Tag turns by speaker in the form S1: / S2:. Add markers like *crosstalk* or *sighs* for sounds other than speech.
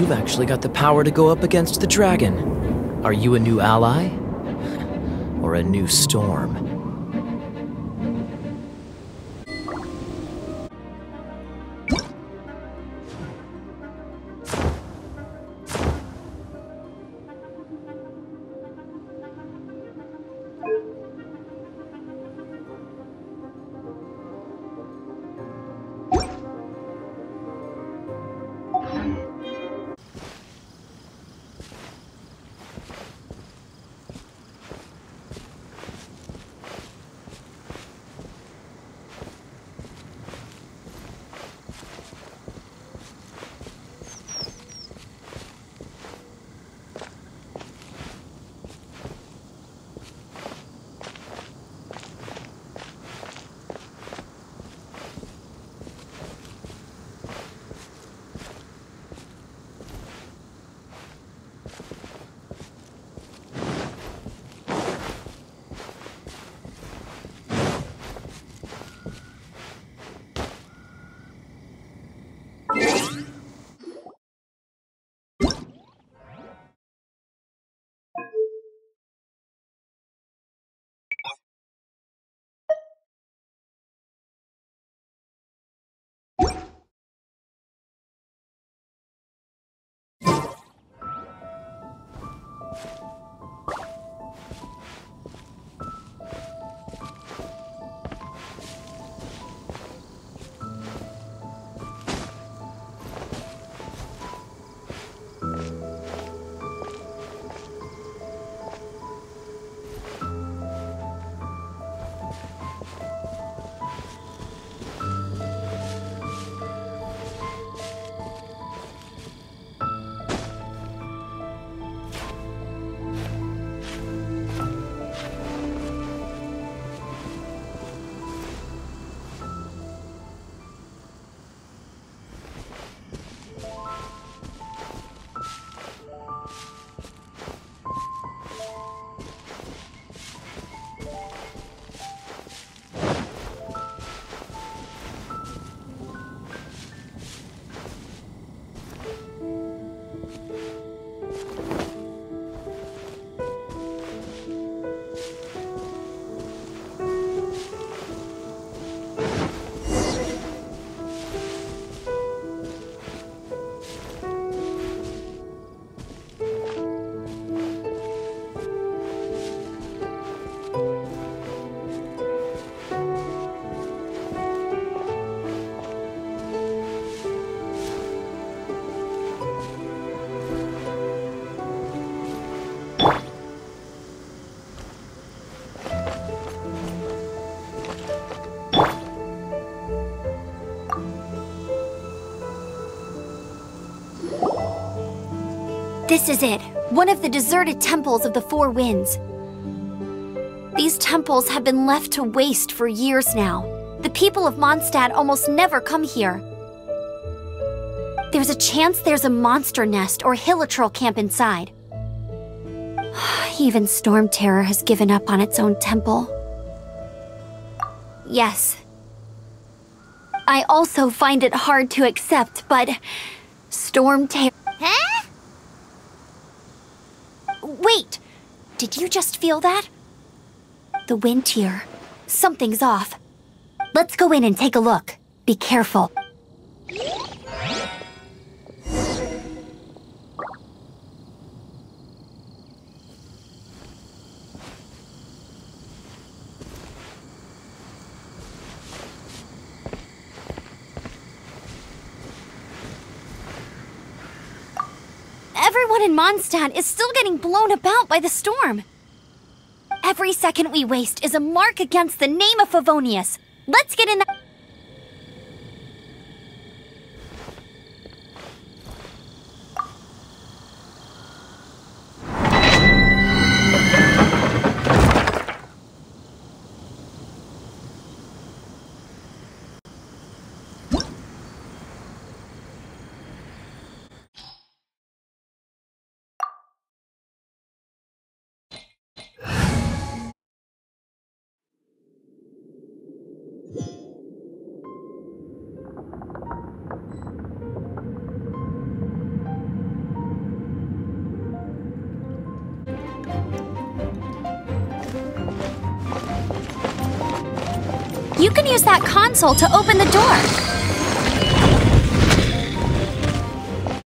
S1: you've actually got the power to go up against the dragon. Are you a new ally? Or a new storm?
S2: This is it, one of the deserted temples of the Four Winds. These temples have been left to waste for years now. The people of Mondstadt almost never come here. There's a chance there's a monster nest or hilichurl camp inside. *sighs* Even Storm Terror has given up on its own temple. Yes. I also find it hard to accept, but Storm Terror...
S3: Huh?
S2: Did you just feel that? The wind here. Something's off. Let's go in and take a look. Be careful. Everyone in Mondstadt is still getting blown about by the storm. Every second we waste is a mark against the name of Favonius. Let's get in the- You can use that console to open the door.